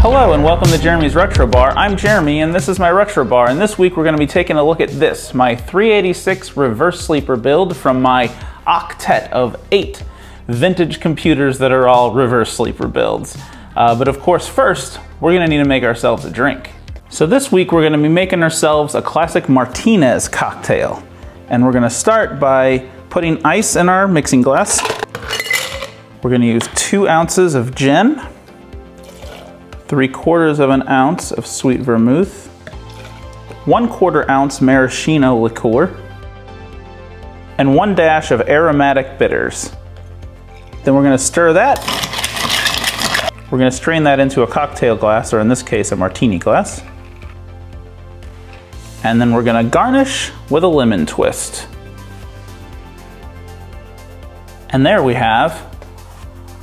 Hello and welcome to Jeremy's Retro Bar. I'm Jeremy and this is my Retro Bar and this week we're going to be taking a look at this, my 386 reverse sleeper build from my octet of eight vintage computers that are all reverse sleeper builds. Uh, but of course first, we're going to need to make ourselves a drink. So this week we're going to be making ourselves a classic Martinez cocktail. And we're going to start by putting ice in our mixing glass. We're going to use two ounces of gin three quarters of an ounce of sweet vermouth, one quarter ounce maraschino liqueur, and one dash of aromatic bitters. Then we're gonna stir that. We're gonna strain that into a cocktail glass, or in this case, a martini glass. And then we're gonna garnish with a lemon twist. And there we have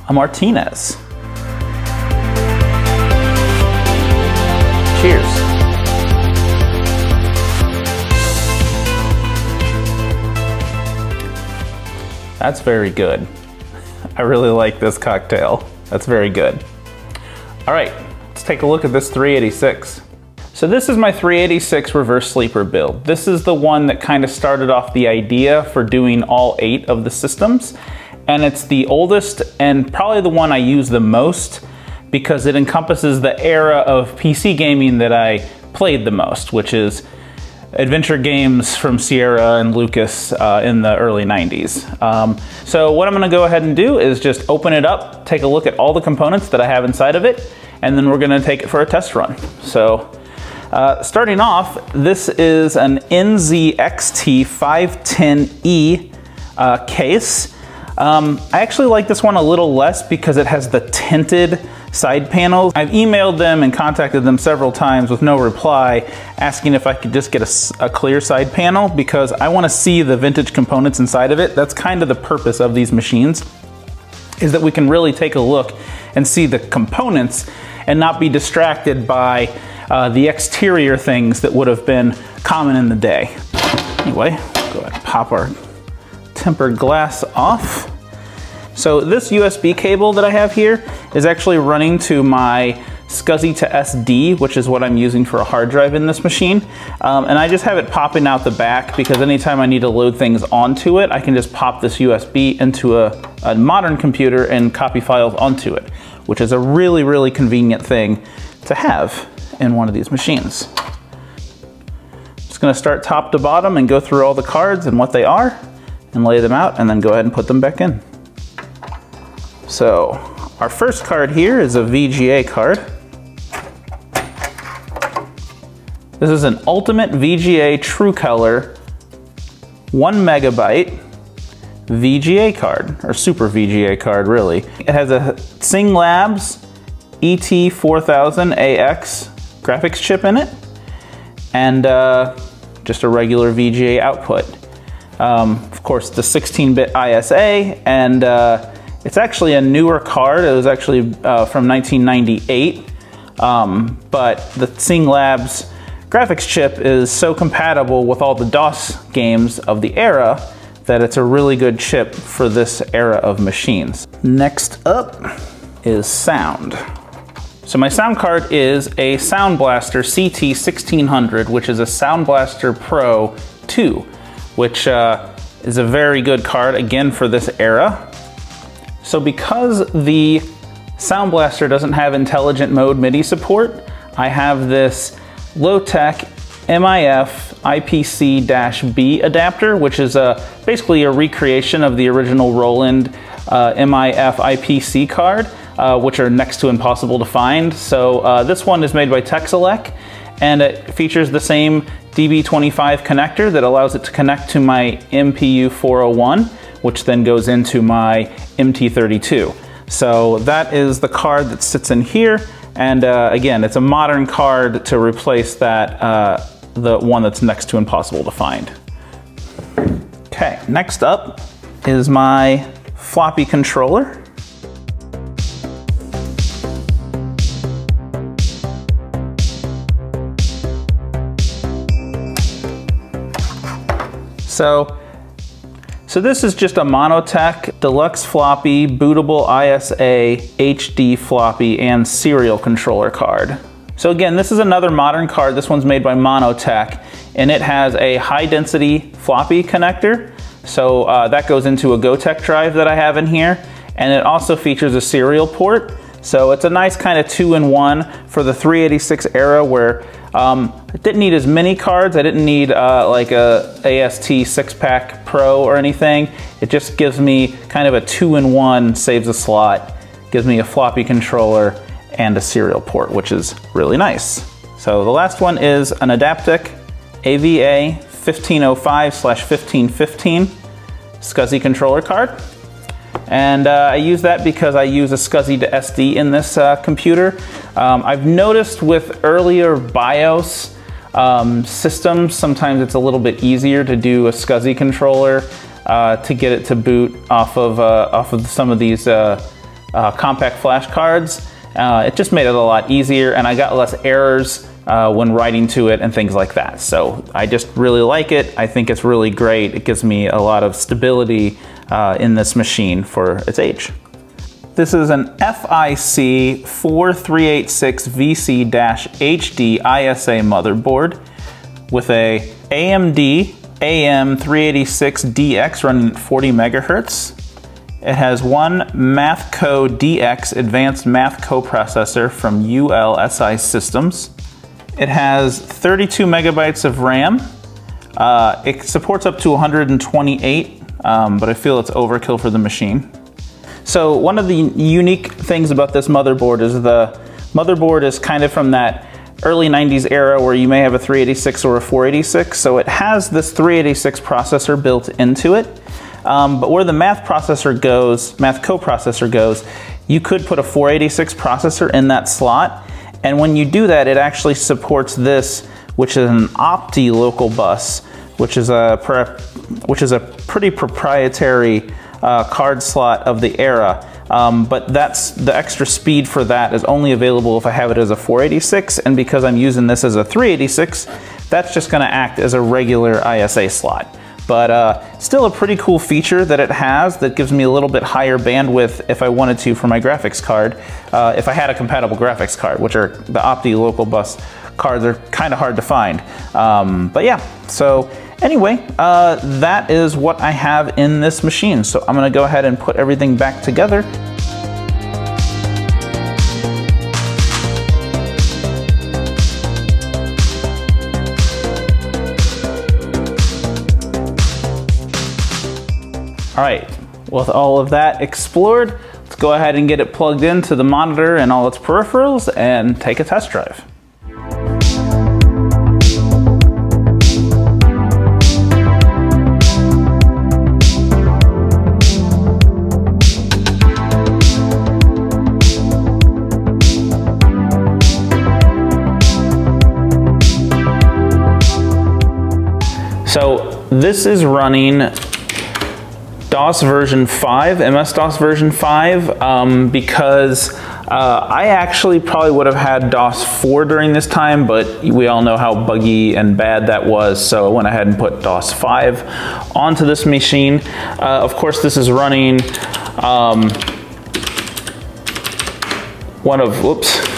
a Martinez. That's very good. I really like this cocktail. That's very good. All right, let's take a look at this 386. So this is my 386 reverse sleeper build. This is the one that kind of started off the idea for doing all eight of the systems. And it's the oldest and probably the one I use the most because it encompasses the era of PC gaming that I played the most, which is adventure games from Sierra and Lucas uh, in the early 90s. Um, so what I'm gonna go ahead and do is just open it up, take a look at all the components that I have inside of it, and then we're gonna take it for a test run. So uh, starting off, this is an NZXT 510E uh, case. Um, I actually like this one a little less because it has the tinted side panels. I've emailed them and contacted them several times with no reply, asking if I could just get a, a clear side panel because I wanna see the vintage components inside of it. That's kind of the purpose of these machines, is that we can really take a look and see the components and not be distracted by uh, the exterior things that would have been common in the day. Anyway, go ahead and pop our tempered glass off. So this USB cable that I have here is actually running to my SCSI to SD, which is what I'm using for a hard drive in this machine. Um, and I just have it popping out the back because anytime I need to load things onto it, I can just pop this USB into a, a modern computer and copy files onto it, which is a really, really convenient thing to have in one of these machines. Just gonna start top to bottom and go through all the cards and what they are and lay them out and then go ahead and put them back in. So our first card here is a VGA card. This is an Ultimate VGA True Color one megabyte VGA card, or Super VGA card really. It has a Tseng Labs ET4000AX graphics chip in it, and uh, just a regular VGA output. Um, of course, the 16-bit ISA, and uh, it's actually a newer card. It was actually uh, from 1998, um, but the Tseng Labs graphics chip is so compatible with all the DOS games of the era that it's a really good chip for this era of machines. Next up is sound. So my sound card is a Sound Blaster CT1600, which is a Sound Blaster Pro 2, which uh, is a very good card, again, for this era. So because the Sound Blaster doesn't have intelligent mode MIDI support, I have this Lo-tech MIF IPC-B adapter, which is a, basically a recreation of the original Roland uh, MIF IPC card, uh, which are next to impossible to find. So uh, this one is made by Texelec, and it features the same DB25 connector that allows it to connect to my MPU 401 which then goes into my MT32. So that is the card that sits in here. And uh, again, it's a modern card to replace that, uh, the one that's next to impossible to find. Okay, next up is my floppy controller. So So this is just a Monotech Deluxe floppy, bootable ISA HD floppy, and serial controller card. So again, this is another modern card. This one's made by Monotech, and it has a high density floppy connector. So uh, that goes into a Gotek drive that I have in here. And it also features a serial port. So it's a nice kind of two in one for the 386 era where um, I didn't need as many cards. I didn't need uh, like a AST six pack pro or anything. It just gives me kind of a two in one, saves a slot, gives me a floppy controller and a serial port, which is really nice. So the last one is an Adaptec AVA 1505 slash 1515 SCSI controller card. And uh, I use that because I use a SCSI to SD in this uh, computer. Um, I've noticed with earlier BIOS um, systems, sometimes it's a little bit easier to do a SCSI controller uh, to get it to boot off of, uh, off of some of these uh, uh, compact flash cards. it just made it a lot easier and I got less errors when writing to it and things like that. So I just really like it. I think it's really great. It gives me a lot of stability uh, in this machine for its age. This is an FIC 4386VC-HD ISA motherboard with a AMD AM386DX running at 40 megahertz. It has one Mathco DX advanced math coprocessor from ULSI Systems. It has 32 megabytes of RAM. Uh, it supports up to 128, um, but I feel it's overkill for the machine. So one of the unique things about this motherboard is the motherboard is kind of from that early 90s era where you may have a 386 or a 486. So it has this 386 processor built into it. Um, but where the math processor goes, math coprocessor goes, you could put a 486 processor in that slot and when you do that, it actually supports this, which is an Opti local bus, which is a, which is a pretty proprietary uh, card slot of the era. Um, but that's the extra speed for that is only available if I have it as a 486 and because I'm using this as a 386 that's just going to act as a regular ISA slot but uh, still a pretty cool feature that it has that gives me a little bit higher bandwidth if I wanted to for my graphics card, uh, if I had a compatible graphics card, which are the Opti local bus cards are kind of hard to find. Um, but yeah, so anyway, uh, that is what I have in this machine. So I'm gonna go ahead and put everything back together. All right, with all of that explored, let's go ahead and get it plugged into the monitor and all its peripherals and take a test drive. This is running DOS version 5, MS-DOS version 5, um, because uh, I actually probably would have had DOS 4 during this time, but we all know how buggy and bad that was, so I went ahead and put DOS 5 onto this machine. Uh, of course, this is running um, one of, whoops,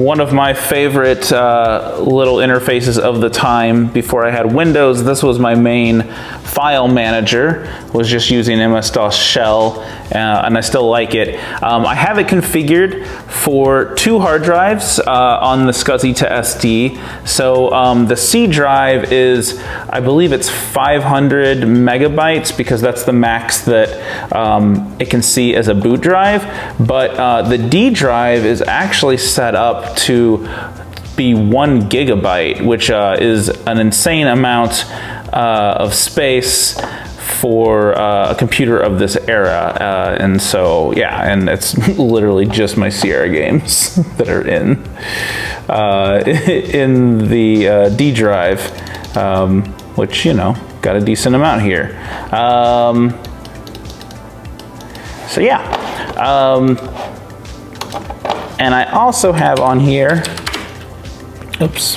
one of my favorite uh, little interfaces of the time before I had Windows. This was my main file manager, was just using MS-DOS shell, uh, and I still like it. Um, I have it configured for two hard drives uh, on the SCSI to SD. So um, the C drive is, I believe it's 500 megabytes because that's the max that um, it can see as a boot drive. But uh, the D drive is actually set up to be one gigabyte, which uh, is an insane amount uh, of space for uh, a computer of this era. Uh, and so, yeah, and it's literally just my Sierra games that are in, uh, in the uh, D drive, um, which, you know, got a decent amount here. Um, so yeah. Um, and I also have on here, oops,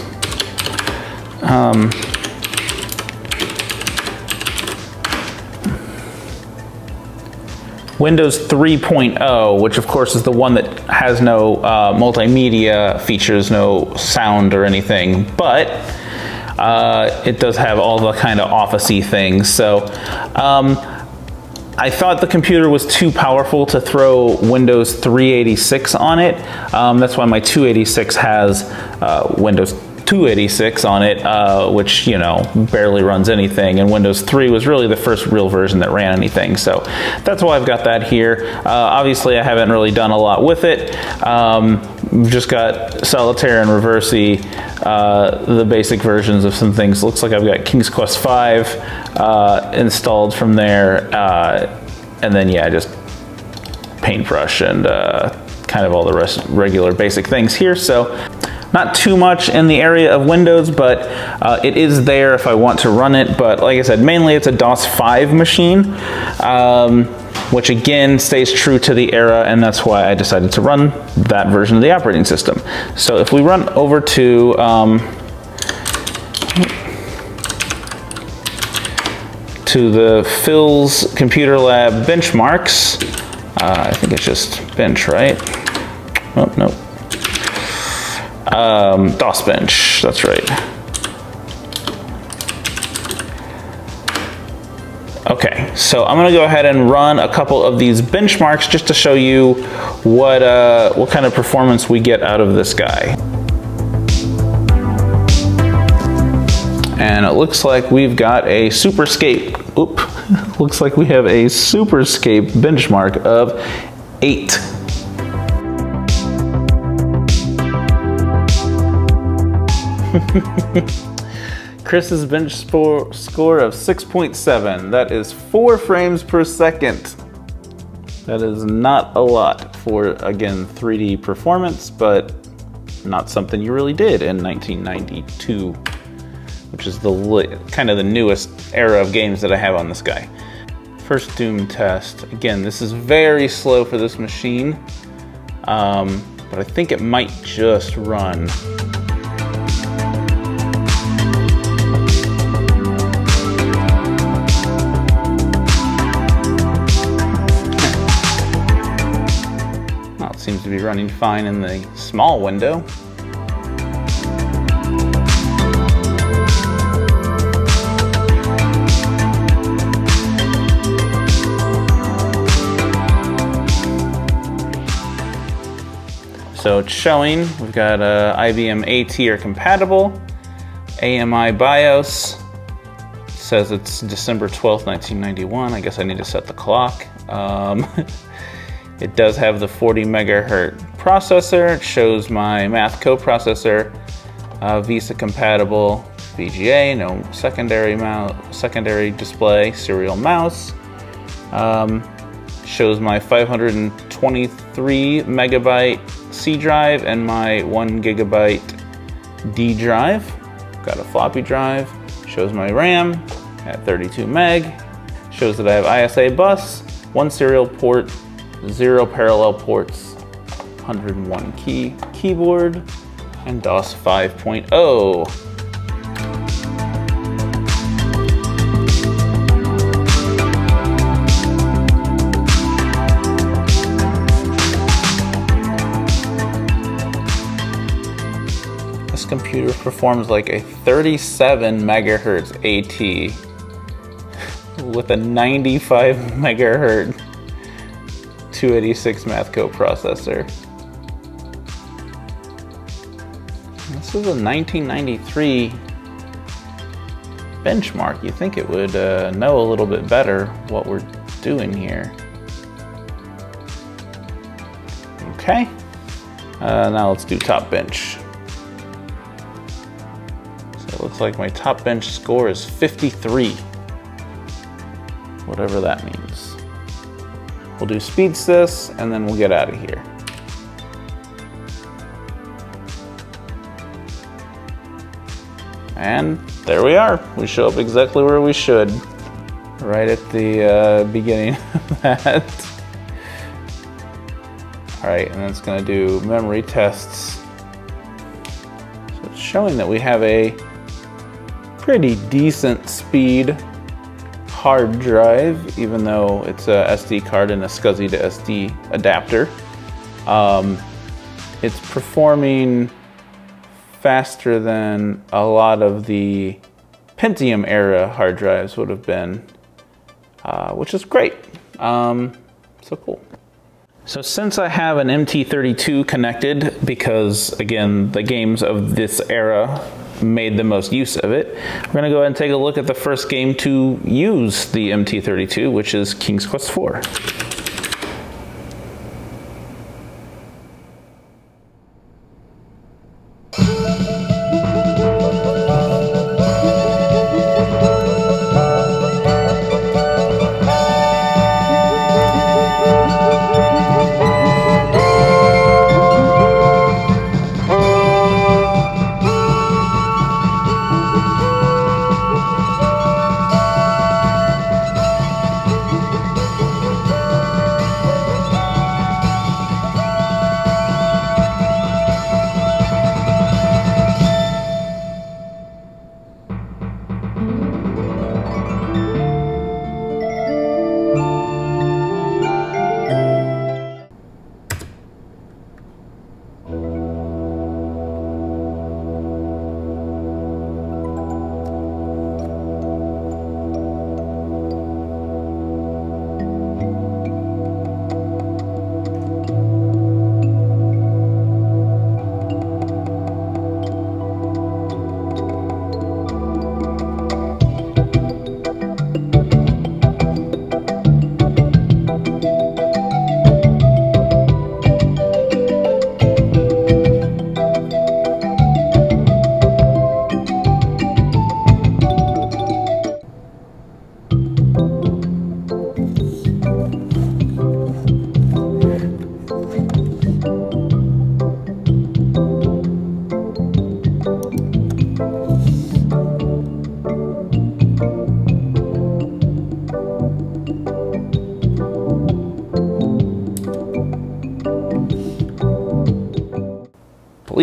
um, Windows 3.0, which of course is the one that has no uh, multimedia features, no sound or anything, but uh, it does have all the kind of officey things. So um, I thought the computer was too powerful to throw Windows 386 on it. Um, that's why my 286 has uh, Windows 286 on it, uh, which, you know, barely runs anything. And Windows 3 was really the first real version that ran anything. So that's why I've got that here. Uh, obviously, I haven't really done a lot with it. Um, just got Solitaire and Reversi, uh, the basic versions of some things. Looks like I've got King's Quest V uh, installed from there. Uh, and then, yeah, just paintbrush and uh, kind of all the rest regular basic things here. So not too much in the area of Windows, but uh, it is there if I want to run it. But like I said, mainly it's a DOS 5 machine, um, which again stays true to the era, and that's why I decided to run that version of the operating system. So if we run over to um, to the Phil's Computer Lab benchmarks. Uh, I think it's just bench, right? Oh, no. Um, DOS Bench, that's right. Okay, so I'm gonna go ahead and run a couple of these benchmarks just to show you what, uh, what kind of performance we get out of this guy. And it looks like we've got a Superscape, oop, looks like we have a Superscape benchmark of eight Chris's bench score, of 6.7. That is four frames per second. That is not a lot for, again, 3D performance, but not something you really did in 1992, which is the kind of the newest era of games that I have on this guy. First Doom test. Again, this is very slow for this machine, um, but I think it might just run. Running fine in the small window. So it's showing, we've got uh, IBM AT tier compatible, AMI BIOS, says it's December 12th, 1991. I guess I need to set the clock. Um, It does have the 40 megahertz processor. It shows my math coprocessor, uh, VESA compatible VGA, no secondary mouse, secondary display, serial mouse. Um, shows my 523 megabyte C drive and my one gigabyte D drive. Got a floppy drive. Shows my RAM at 32 meg. Shows that I have ISA bus, one serial port, zero parallel ports, 101 key keyboard, and DOS 5.0. This computer performs like a 37 megahertz AT with a 95 megahertz 286 math coprocessor. This is a 1993 benchmark. You think it would uh, know a little bit better what we're doing here. Okay, uh, now let's do TopBench. So it looks like my TopBench score is 53, whatever that means. We'll do SpeedSys and then we'll get out of here. And there we are. We show up exactly where we should. Right at the uh, beginning of that. All right, and it's gonna do memory tests. So it's showing that we have a pretty decent speed hard drive, even though it's a SD card and a SCSI to SD adapter. Um, it's performing faster than a lot of the Pentium era hard drives would have been, uh, which is great. Um, so cool. So since I have an MT32 connected, because again, the games of this era made the most use of it, we're gonna go ahead and take a look at the first game to use the MT32, which is King's Quest IV.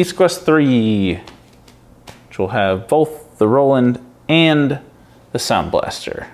Police Quest 3, which will have both the Roland and the Sound Blaster.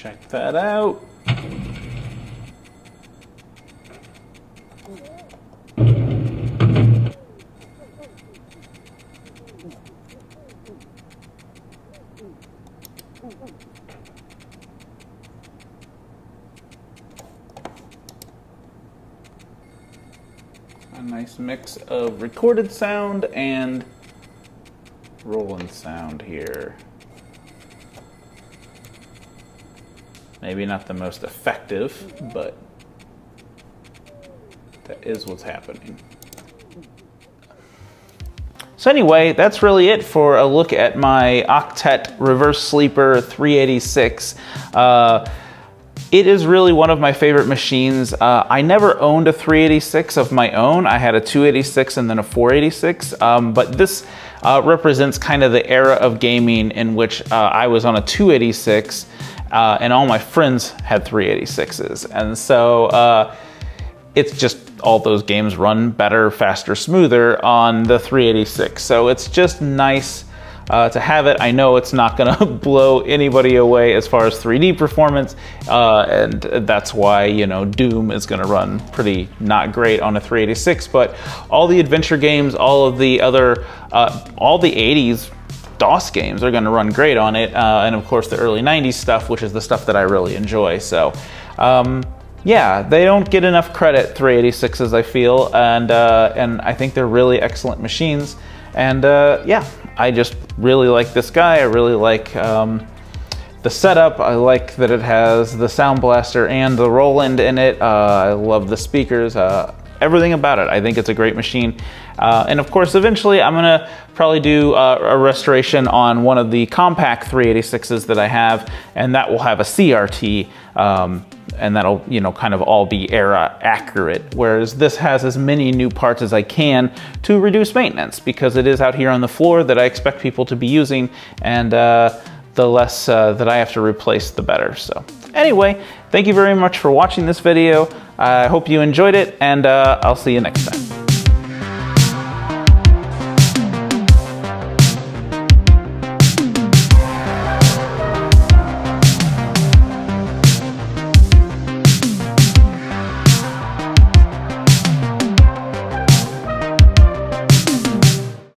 Check that out. A nice mix of recorded sound and Roland sound here. Maybe not the most effective, but that is what's happening. So anyway, that's really it for a look at my Octet Reverse Sleeper 386. Uh, it is really one of my favorite machines. Uh, I never owned a 386 of my own. I had a 286 and then a 486, um, but this uh, represents kind of the era of gaming in which uh, I was on a 286 uh, and all my friends had 386s. And so uh, it's just all those games run better, faster, smoother on the 386. So it's just nice uh, to have it. I know it's not gonna blow anybody away as far as 3D performance, uh, and that's why, you know, Doom is gonna run pretty not great on a 386, but all the adventure games, all of the other, uh, all the 80s DOS games are gonna run great on it, uh, and of course the early 90s stuff, which is the stuff that I really enjoy, so. Um, yeah, they don't get enough credit, 386s, I feel, and, uh, and I think they're really excellent machines. And uh, yeah, I just really like this guy. I really like um, the setup. I like that it has the Sound Blaster and the Roland in it. Uh, I love the speakers. Uh, everything about it. I think it's a great machine. Uh, and of course, eventually I'm gonna probably do uh, a restoration on one of the Compaq 386s that I have, and that will have a CRT um, and that'll, you know, kind of all be era accurate. Whereas this has as many new parts as I can to reduce maintenance because it is out here on the floor that I expect people to be using and uh, the less uh, that I have to replace, the better. So anyway, thank you very much for watching this video. I hope you enjoyed it and uh, I'll see you next time.